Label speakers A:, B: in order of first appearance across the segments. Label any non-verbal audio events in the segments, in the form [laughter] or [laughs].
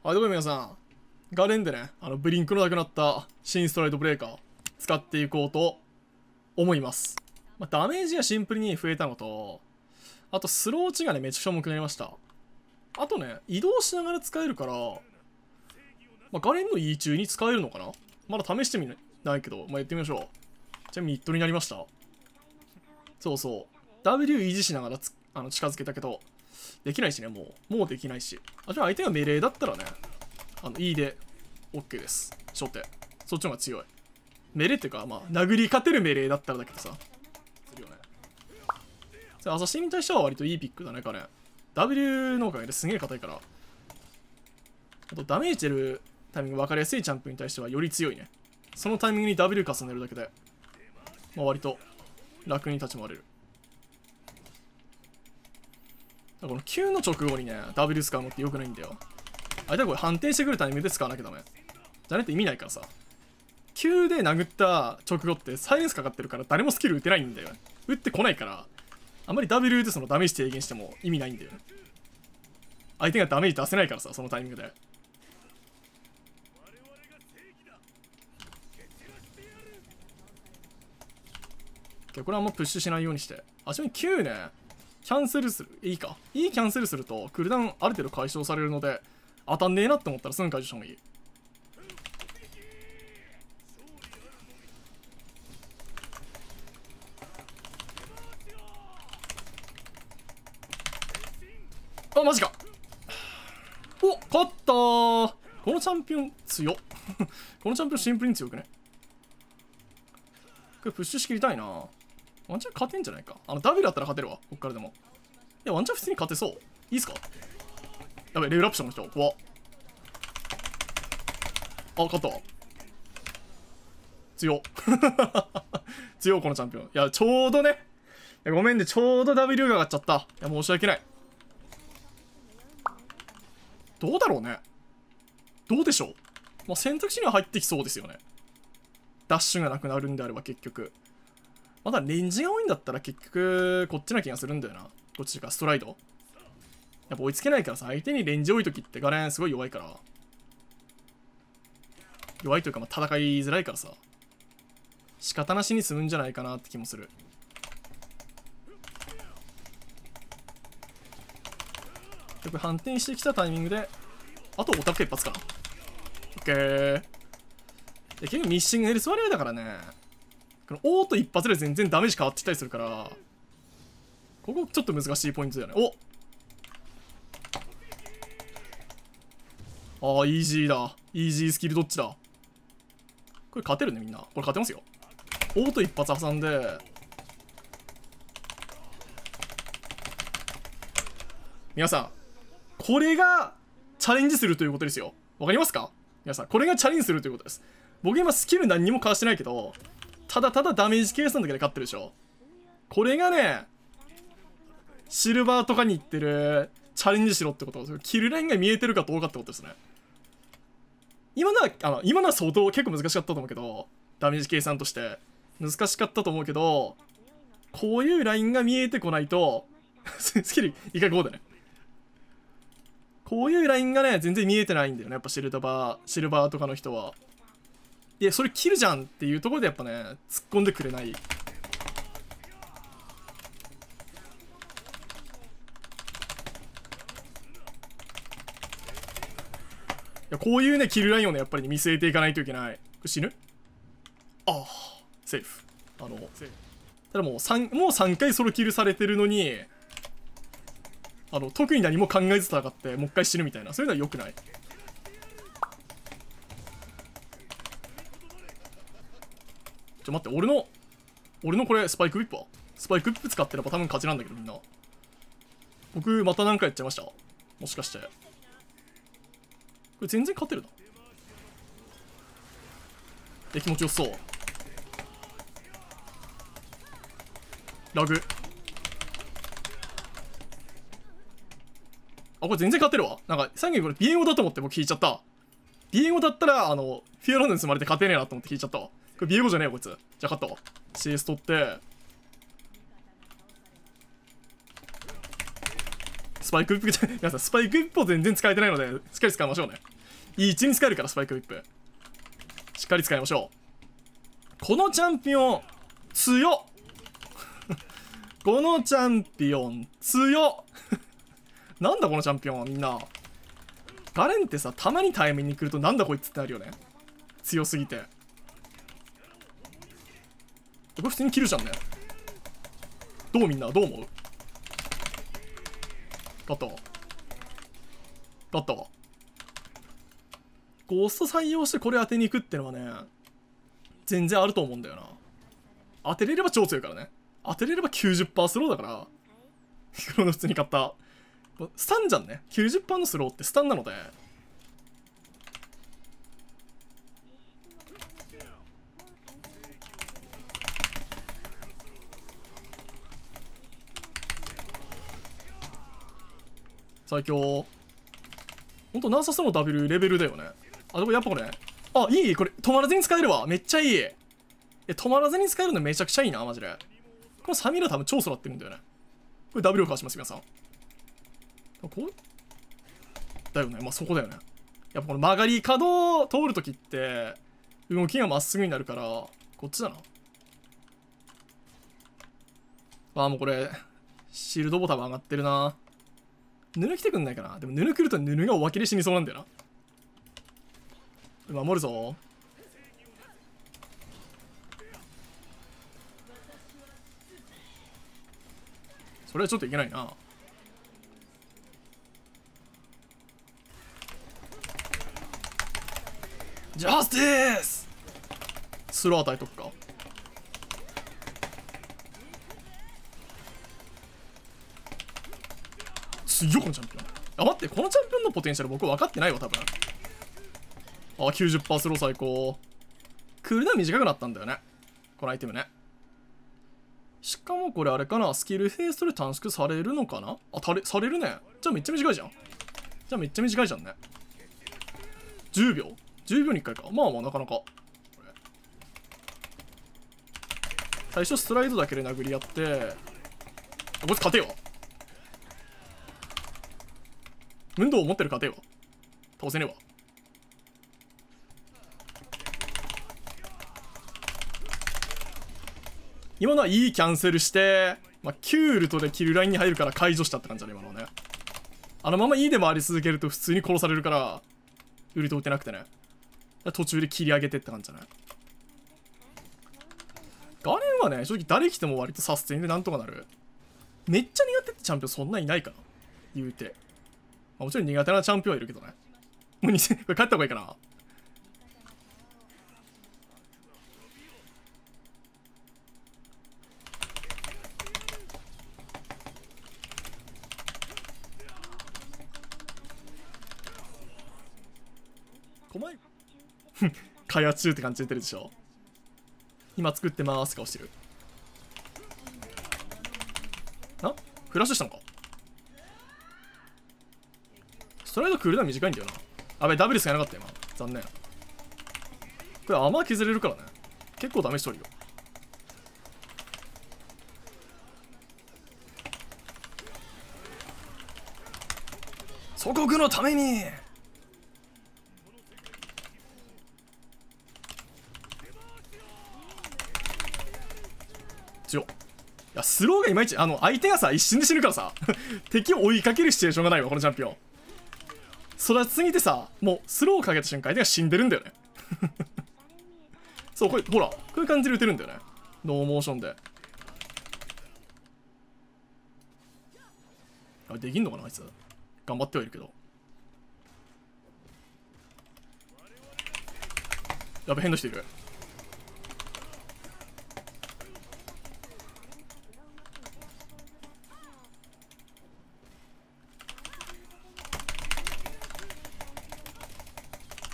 A: はい、どうも皆さん。ガレンでね、あの、ブリンクのなくなった新ストライドブレーカー使っていこうと思います。まあ、ダメージがシンプルに増えたのと、あとスロー値がね、めちゃくちゃ重くなりました。あとね、移動しながら使えるから、まあ、ガレンの E 中に使えるのかな？まだ試してみないけど、まあ、やってみましょう。じゃあミッドになりました。そうそう。W 維持しながらつあの近づけたけど、できないしね、もう。もうできないし。あ、じゃあ相手が命令だったらね、あの、E で OK です。初手。そっちの方が強い。命令っていうか、まあ、殴り勝てる命令だったらだけどさ。するよね。アサシンに対しては割といいピックだね、彼。W のおかげですげえ硬いから。あと、ダメージ出るタイミング分かりやすいチャンプに対してはより強いね。そのタイミングに W 重ねるだけで、まあ、割と楽に立ち回れる。この Q の直後にね、W 使うのって良くないんだよ。あれだこれ反転してくるタイミングで使わなきゃダメ。じゃねって意味ないからさ。Q で殴った直後ってサイレンスかかってるから誰もスキル打てないんだよ。打ってこないから、あんまり W でそのダメージ低減しても意味ないんだよ。相手がダメージ出せないからさ、そのタイミングで。これはあんまプッシュしないようにして。あ、ちなみに Q ね、キャンセルする。いいか。いいキャンセルすると、クルダウンある程度解消されるので、当たんねえなって思ったらすぐ解除した方がいい。あ、マジか。お、勝ったこのチャンピオン強 [laughs] このチャンピオンシンプルに強くね。これプッシュしきりたいなワンチャン勝てんじゃないか。あの、ダブルだったら勝てるわ。こっからでも。いや、ワンチャン普通に勝てそう。いいっすか？やべ、レベルアップしたの人。怖っ。あ、勝ったわ。強。[laughs] 強、このチャンピオン。いや、ちょうどね。いやごめんね、ちょうど W が上がっちゃった。いや、申し訳ない。どうだろうね。どうでしょうまあ、選択肢には入ってきそうですよね。ダッシュがなくなるんであれば結局。まだレンジが多いんだったら結局こっちな気がするんだよな。こっちか、ストライド。やっぱ追いつけないからさ、相手にレンジ多い時ってガレンすごい弱いから。弱いというか、まあ、戦いづらいからさ。仕方なしに済むんじゃないかなって気もする。結局反転してきたタイミングで、あとオタク一発か。オッケー。結局ミッシングヘルス割合だからね。このオート一発で全然ダメージ変わってきたりするから、ここちょっと難しいポイントだよね。おああ、イージーだ。イージースキルどっちだこれ勝てるね、みんな。これ勝てますよ。オート一発挟んで、皆さん、これがチャレンジするということですよ。わかりますか？皆さん、これがチャレンジするということです。僕今スキル何にもかわしてないけど、ただただダメージ計算だけで勝ってるでしょ。これがね、シルバーとかに行ってる、チャレンジしろってことキルラインが見えてるかどうかってことですね。今のは、あの、今のは相当結構難しかったと思うけど、ダメージ計算として。難しかったと思うけど、こういうラインが見えてこないと、[laughs] スキル一回こうだね。こういうラインがね、全然見えてないんだよね。やっぱシルバー、シルバーとかの人は。いや、それ切るじゃんっていうところでやっぱね、突っ込んでくれない。いや、こういうね、キルラインをね、やっぱり、ね、見据えていかないといけない。死ぬ？ああ、セーフ。あの、フ。ただもう3、もう3回ソロキルされてるのに、あの、特に何も考えず戦って、もう一回死ぬみたいな。そういうのは良くない。ちょ、待って、俺の、俺のこれ、スパイクウィップはスパイクウィップ使ってれば多分勝ちなんだけど、みんな。僕、また何かやっちゃいました？もしかして。これ全然勝てるな。え、気持ちよそう。ラグ。あ、これ全然勝てるわ。なんか、最近これ、ビエンゴだと思って僕引いちゃった。ビエンゴだったら、あの、フィアロンドン積まれて勝てねえなと思って引いちゃったわ。これビエゴじゃねえよこいつ。じゃあ勝ったわ CS 取って。スパイクウィップ。[laughs] 皆さんスパイクウィップを全然使えてないのでしっかり使いましょうね。いい位置に使えるからスパイクウィップ。しっかり使いましょう。このチャンピオン強っ。[laughs] このチャンピオン強っ。[laughs] なんだこのチャンピオンはみんな。ガレンってさたまにタイミングに来るとなんだこいつってなるよね。強すぎて。これ普通に切るじゃんね。どうみんな？どう思う？だった？わだった？ゴースト採用してこれ当てに行くってのはね全然あると思うんだよな。当てれれば超強いからね。当てれれば90%スローだから。クロノ普通に買った。スタンじゃんね。90%のスローってスタンなので。最強。ほんとナーサスの W レベルだよね。あでもやっぱこれ。あいいこれ止まらずに使えるわ。めっちゃいい。え止まらずに使えるのめちゃくちゃいいなマジで。このサミラ多分超育ってるんだよね。これ W をかわします皆さん。こう？だよね。まあそこだよね。やっぱこの曲がり角を通るときって動きがまっすぐになるからこっちだな。ああもうこれシールドボタン上がってるな。ヌヌ来てくんないかな？でもヌヌ来るとヌヌがお分けで死にそうなんだよな。守るぞ。それはちょっといけないな。ジャスティス！スロー与えとくか。強いこのチャンピオン。あ待ってこのチャンピオンのポテンシャル僕分かってないわ多分。あ90%スロー最高。クールダウン短くなったんだよね。このアイテムね。しかもこれあれかなスキルヘイストで短縮されるのかな？あたれされるね。じゃあめっちゃ短いじゃん。じゃあめっちゃ短いじゃんね。10秒。10秒に1回か。まあまあなかなか。最初ストライドだけで殴り合ってこいつ勝てよ。運動を持ってる勝てよ倒せねえわ。今のはいいキャンセルして、まあ、キュールとでキルラインに入るから解除したって感じだね今のね。あのままい E で回り続けると普通に殺されるからウルト打てなくてね。途中で切り上げてって感じじゃないガレンはね正直誰来ても割とサステインでなんとかなる。めっちゃ苦手ってチャンピオンそんないないかな言うて、あ、もちろん苦手なチャンピオンはいるけどね。もう2000 [laughs] これ帰った方がいいかな。狛江 [laughs] 開発中って感じ出てるでしょ。今作ってます顔してる。あフラッシュしたのか？ストライドクールダウン短いんだよな。あべダブルスがなかった今。残念。これ甘削れるからね。結構ダメしとるよ。祖国のために。強いやスローがいまいちあの相手がさ一瞬で死ぬからさ [laughs] 敵を追いかけるシチュエーションがないわこのチャンピオン。育ちすぎてさもうスローかけた瞬間相手が死んでるんだよね。[laughs] そうこれほらこういう感じで打てるんだよね。ノーモーションで。あできんのかなあいつ。頑張ってはいるけど。やべ変な人いる。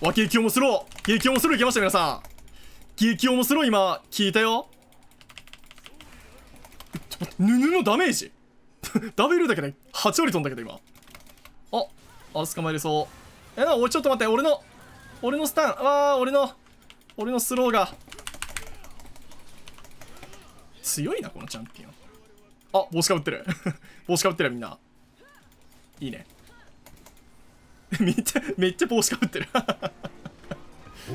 A: わ、激面白い激面白いいけました皆さん。激面白い今、聞いたよ。ちょっと待って、ぬぬのダメージ。[laughs] ダブルだけで8割飛んだけど今。あ、あ、捕まえれそう。えな、おいちょっと待って俺の俺のスタンああ俺の俺のスローが。強いなこのチャンピオン。あ帽子かぶってる。[laughs] 帽子かぶってるみんな。いいね。[laughs] めっちゃめっちゃ帽子かぶってる。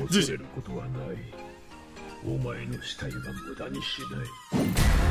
B: 恐れることはない。お前の死体は無駄にしない。